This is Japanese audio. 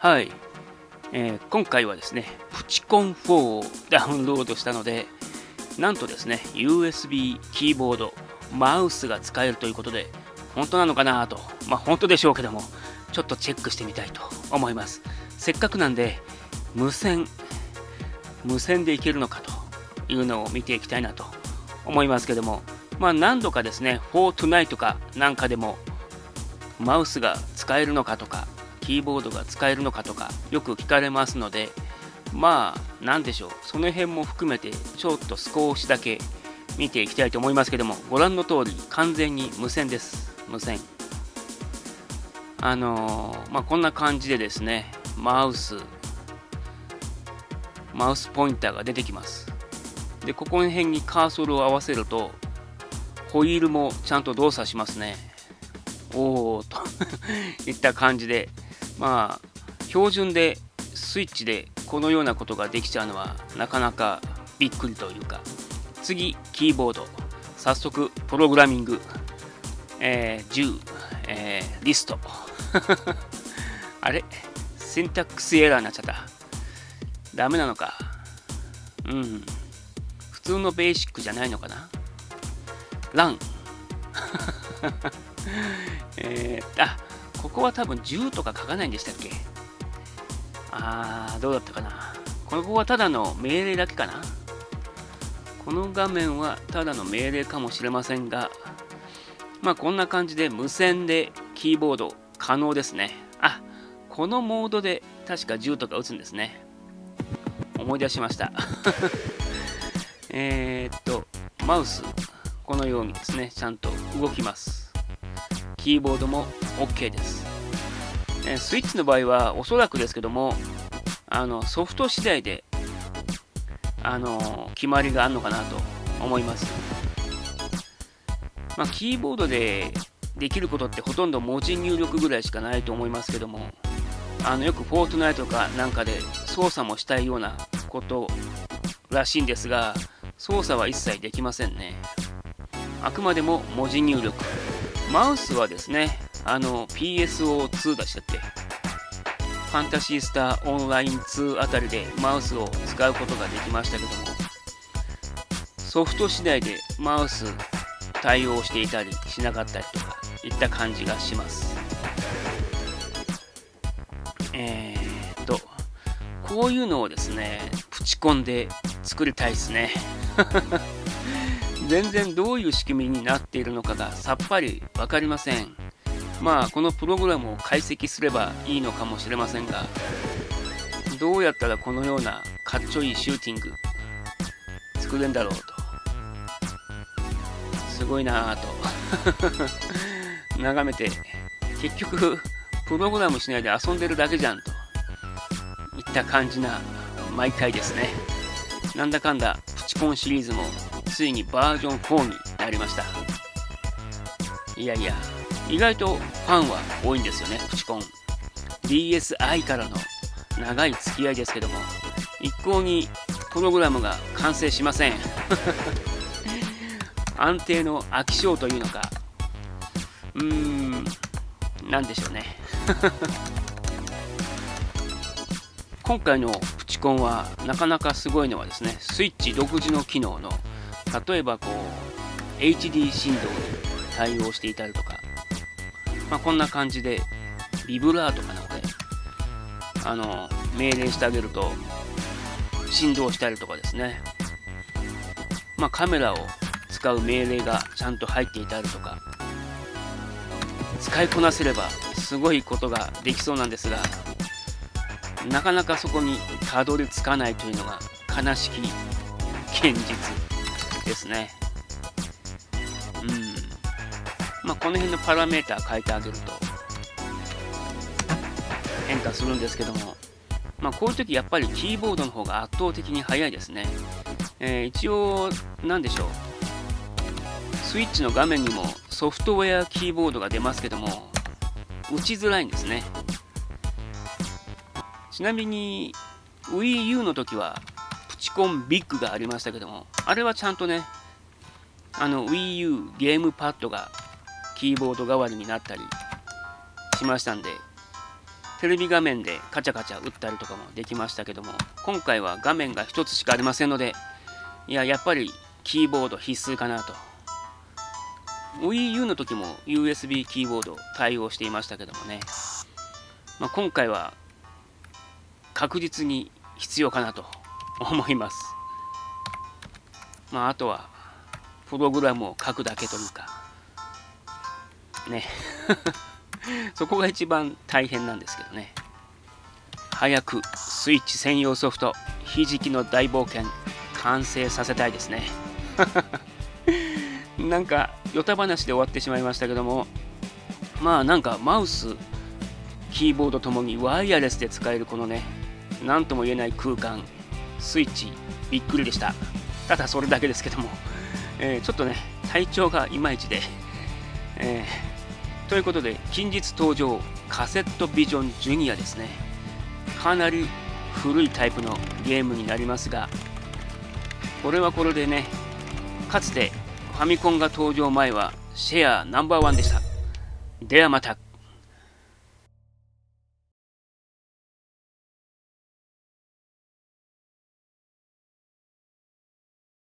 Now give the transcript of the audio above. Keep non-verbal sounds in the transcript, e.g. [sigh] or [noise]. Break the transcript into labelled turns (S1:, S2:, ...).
S1: はい、えー、今回はですね、プチコン4をダウンロードしたので、なんとですね、USB キーボード、マウスが使えるということで、本当なのかなと、まあ本当でしょうけども、ちょっとチェックしてみたいと思います。せっかくなんで、無線、無線でいけるのかというのを見ていきたいなと思いますけども、まあ何度かですね、フォートナイトかなんかでも、マウスが使えるのかとか、キーボードが使えるのかとかよく聞かれますのでまあ何でしょう。その辺も含めてちょっと少しだけ見ていきたいと思いますけどもご覧の通り完全に無線です。無線。あのー、まあこんな感じでですねマウスマウスポインターが出てきます。でここの辺にカーソルを合わせるとホイールもちゃんと動作しますね。おおと [laughs] いった感じでまあ標準でスイッチでこのようなことができちゃうのはなかなかびっくりというか次キーボード。早速プログラミング、えー、10、えー、リスト。[laughs] あれ？シンタックスエラーになっちゃった。ダメなのか。うん。普通のベーシックじゃないのかな。ラン。[laughs] えー、あここは多分10とか書かないんでしたっけ？あー、どうだったかな。ここはただの命令だけかな。この画面はただの命令かもしれませんが、まあこんな感じで無線でキーボード可能ですね。あ、このモードで確か10とか打つんですね。思い出しました。[laughs] えっと、マウス、このようにですね、ちゃんと動きます。キーボードも OK です。スイッチの場合はおそらくですけどもあのソフト次第であの決まりがあるのかなと思います。まあ、キーボードでできることってほとんど文字入力ぐらいしかないと思いますけどもあのよくフォートナイトかなんかで操作もしたいようなことらしいんですが操作は一切できませんねあくまでも文字入力マウスはですね、あの PSO2 出しちゃって、ファンタシースターオンライン2あたりでマウスを使うことができましたけども、ソフト次第でマウス対応していたりしなかったりとかいった感じがします。えー、っと、こういうのをですね、プチコンで作りたいですね。全然どういう仕組みになっているのかがさっぱり分かりません。まあこのプログラムを解析すればいいのかもしれませんがどうやったらこのようなかっちょいいシューティング作れるんだろうと。すごいなぁと。[laughs] 眺めて結局プログラムしないで遊んでるだけじゃんと。いった感じな毎回ですね。なんだかんだプチコンシリーズもついにバージョン4になりました。いやいや意外とファンは多いんですよねプチコン。DSi からの長い付き合いですけども一向にプログラムが完成しません。[laughs] 安定の飽き性というのか。うーん何でしょうね。[laughs] 今回のプチコンはなかなかすごいのはですねスイッチ独自の機能の例えばこう HD 振動に対応していたりとか、まあ、こんな感じでビブラートかなのであの命令してあげると振動したりとかですね、まあ、カメラを使う命令がちゃんと入っていたりとか使いこなせればすごいことができそうなんですがなかなかそこにたどり着かないというのが悲しき現実。ですね。うん。まあ、この辺のパラメーター変えてあげると変化するんですけども、まあ、こういう時やっぱりキーボードの方が圧倒的に速いですね。えー、一応、なんでしょう。スイッチの画面にもソフトウェアキーボードが出ますけども、打ちづらいんですね。ちなみに Wii U の時はチコンビッグがありましたけども、あれはちゃんとね、あの Wii U ゲームパッドがキーボード代わりになったりしましたんで、テレビ画面でカチャカチャ打ったりとかもできましたけども今回は画面が1つしかありませんのでいややっぱりキーボード必須かなと。Wii U の時も USB キーボード対応していましたけどもね、まあ、今回は確実に必要かなと。思います。まああとはプログラムを書くだけというか。ね。[laughs] そこが一番大変なんですけどね。早くスイッチ専用ソフトひじきの大冒険完成させたいですね。[laughs] なんかヨタ話で終わってしまいましたけども。まあなんかマウスキーボードともにワイヤレスで使えるこのね何とも言えない空間。スイッチびっくりでした。ただそれだけですけども、えー、ちょっとね体調がいまいちで、えー、ということで近日登場カセットビジョンジュニアですね。かなり古いタイプのゲームになりますがこれはこれでねかつてファミコンが登場前はシェアナンバーワンでした。ではまた。